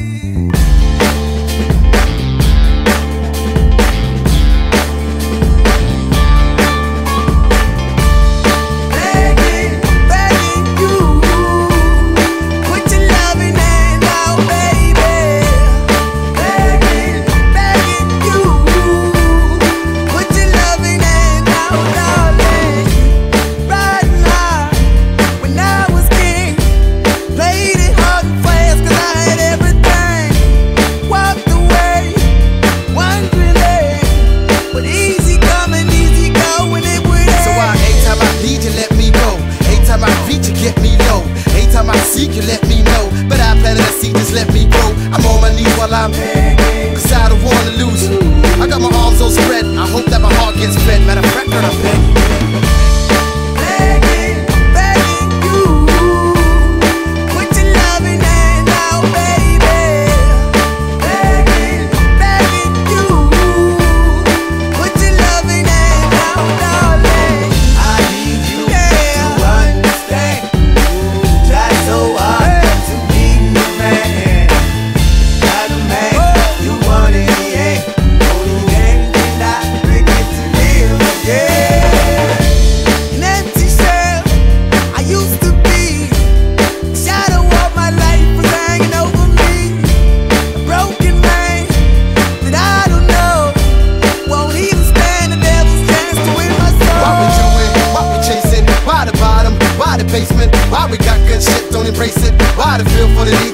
me.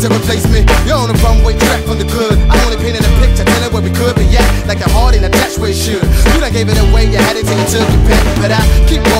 to replace me. You're on the runway track from the good. I only painted a picture, telling where we could be at. Like a heart in a dash where it should. You done gave it away, you had it till you took your pen. But I keep going.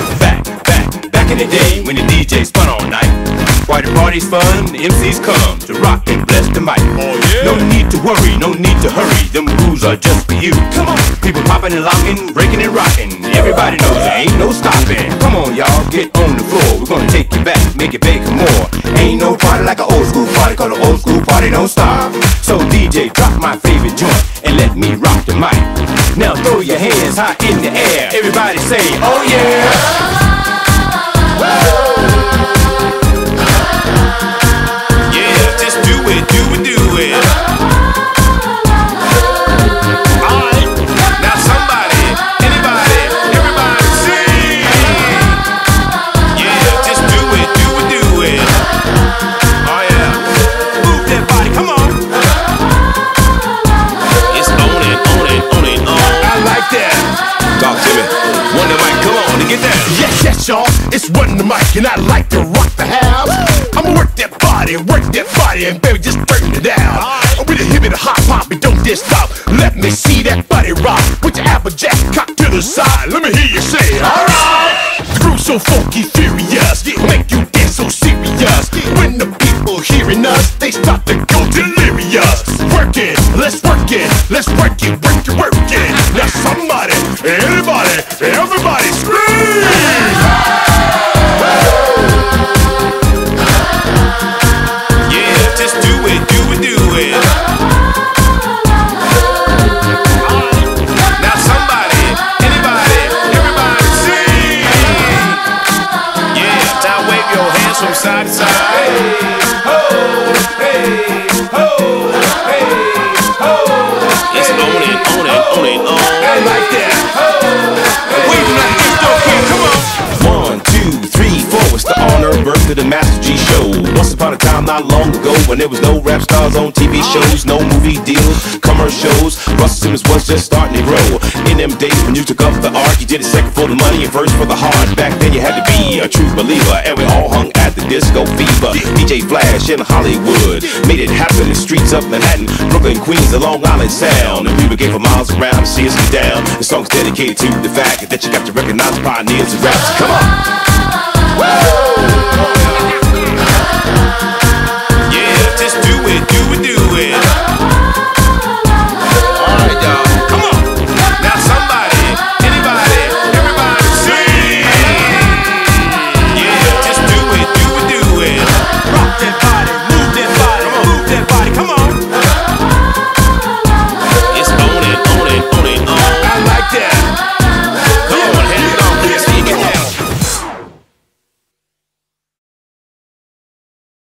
party's fun, the MCs come to rock and bless the mic. Oh, yeah. No need to worry, no need to hurry, them rules are just for you. Come on, people popping and locking, breaking and rocking. Everybody knows there ain't no stopping. Come on, y'all, get on the floor. We're gonna take you back, make it big more. Ain't no party like an old school party, call an old school party don't stop. So DJ, drop my favorite joint and let me rock the mic. Now throw your hands high in the air. Everybody say, oh. Yeah, It's Wonder Mike, and I like to rock the house. I'ma work that body, work that body, and baby, just burn it down. I'm with a hip and a hop hop, and don't just stop. Let me see that body rock. Put your applejack cock to the side. Let me hear you say, alright. The groove so funky, furious, it make you dance so upon a time, not long ago, when there was no rap stars on TV shows, no movie deals, commercials. Russell Simmons was just starting to grow. In them days when you took up the arc, you did it second for the money and first for the heart. Back then, you had to be a true believer, and we all hung at the disco fever. DJ Flash in Hollywood made it happen in streets of Manhattan, Brooklyn, Queens, the Long Island Sound. And people came for miles around to see us get down. The song's dedicated to the fact that you got to recognize pioneers and raps. Come on. Yeah, just do it, do it, do it.